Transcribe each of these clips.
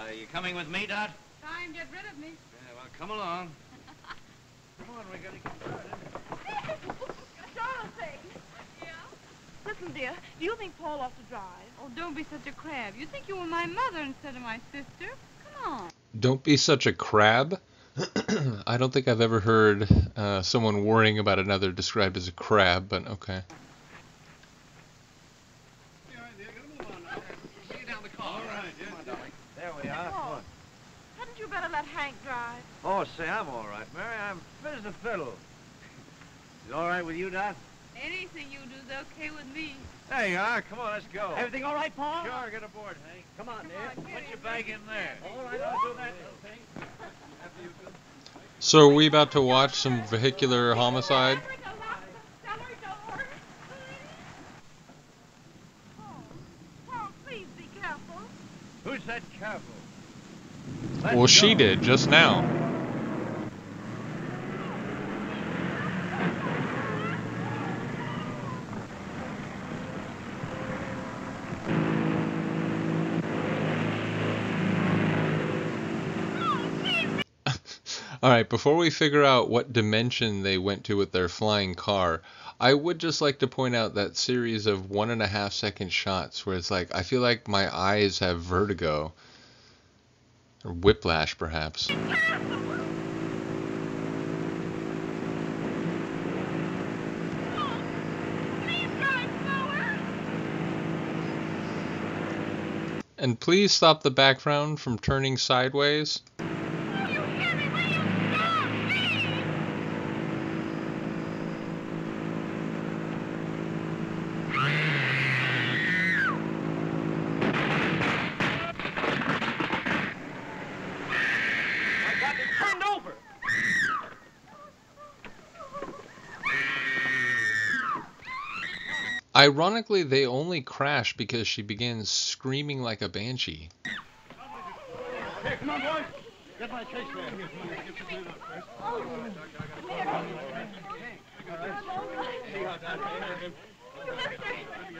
Uh, you coming with me, Dot? Try and get rid of me. Yeah, well, come along. come on, we gotta get started. Dorothy! Yeah? Listen, dear, do you think Paul ought to drive? Oh, don't be such a crab. You think you were my mother instead of my sister. Come on. Don't be such a crab. I don't think I've ever heard uh, someone worrying about another described as a crab, but okay. There we are. Come Paul, on. hadn't you better let Hank drive? Oh, say, I'm all right, Mary. I'm fit as a fiddle. Is it all right with you, Dot? Anything you do is okay with me. There you are. Come on, let's go. Everything all right, Paul? Sure, get aboard, Hank. Come on, dear. Put your bag in there. All right, I'll do that little thing. So are we about to watch some vehicular homicide? Paul, oh, Paul, please be careful. Who said careful? Well, she did just now. All right, before we figure out what dimension they went to with their flying car, I would just like to point out that series of one and a half second shots where it's like, I feel like my eyes have vertigo. Or whiplash, perhaps. And please stop the background from turning sideways. Ironically, they only crash because she begins screaming like a banshee. Here, come on, boys. Get my.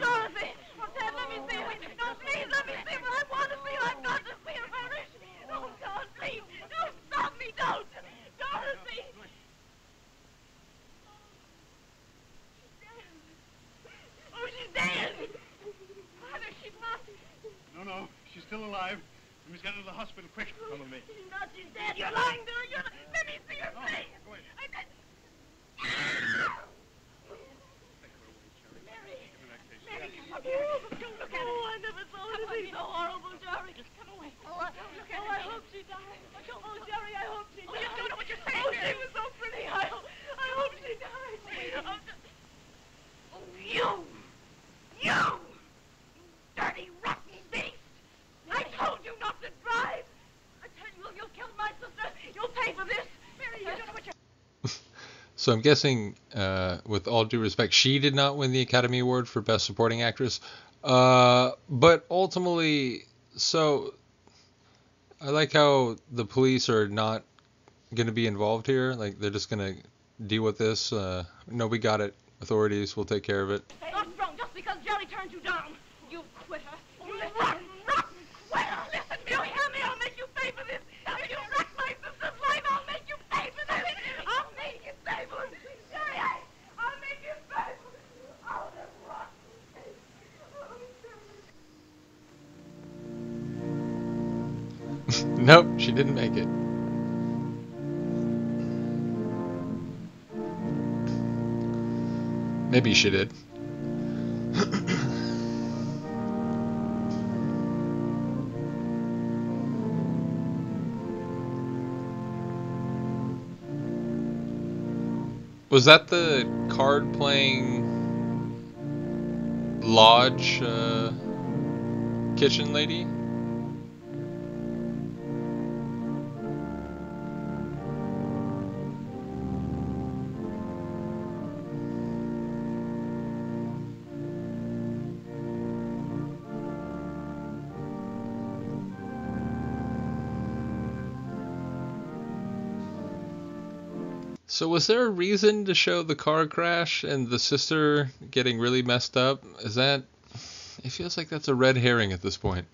Dorothy! Oh, Dad, let me see her. No, please, let me see her. I want to see her. I've got to see her. Where is she? Oh, God, please. Don't stop me. Don't. Dorothy! She's dead. Oh, she's dead. Father, she's not. No, no, she's still alive. We must get her to the hospital quick. Follow me. She's not. She's dead. You're lying her. You're... Let me see her face. Go ahead. I... I... Mary. Mary, come up here. Don't look at her. Oh, I never saw anything so horrible, Jerry. Just come away. Oh, I, don't look at oh, I hope she died. Oh, Jerry, I hope she died. Oh, you don't know what you're saying. Oh, she was so pretty. I, ho- I hope she died. Oh, oh, you. You. Dirty, rotten beast. I told you not to drive. I tell you, you'll kill my sister. You'll pay for this. Mary, you don't know what you're... So I'm guessing, uh, with all due respect, she did not win the Academy Award for Best Supporting Actress. Uh, but ultimately, so I like how the police are not going to be involved here. Like they're just going to deal with this. Uh, no, we got it. Authorities will take care of it. Not wrong just because Jerry turned you down. You quitter. You rotten, rotten quitter. Listen, you hear me? I'll make you pay for this. If you wreck my sister's life, I'll make you pay for this. I'll make you pay for it. Jerry, I, I'll make you pay for it. Oh, this rotten. Oh, Jerry. Nope, she didn't make it. Maybe she did. Was that the card playing lodge uh, kitchen lady? So was there a reason to show the car crash and the sister getting really messed up? Is that it feels like that's a red herring at this point.